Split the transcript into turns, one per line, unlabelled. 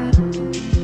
Música